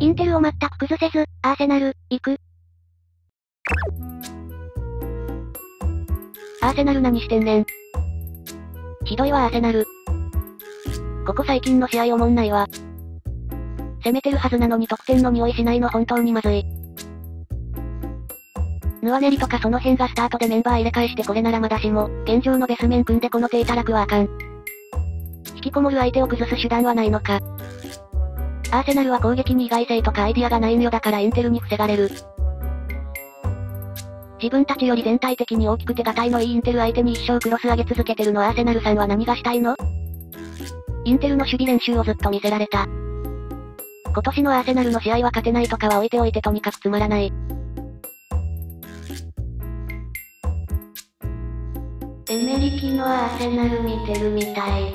インテルを全く崩せず、アーセナル、行く。アーセナル何してんねん。ひどいわアーセナル。ここ最近の試合おもんないわ。攻めてるはずなのに得点の匂いしないの本当にまずい。ヌアネリとかその辺がスタートでメンバー入れ替えしてこれならまだしも、現状のベスメン組んでこの手いたらくはあかん。引きこもる相手を崩す手段はないのか。アーセナルは攻撃に意外性とかアイディアがないんよだからインテルに防がれる。自分たちより全体的に大きくて硬いのいいインテル相手に一生クロス上げ続けてるのアーセナルさんは何がしたいの？インテルの守備練習をずっと見せられた。今年のアーセナルの試合は勝てないとかは置いておいてとにかくつまらない。エメリキのアーセナル見てるみたい。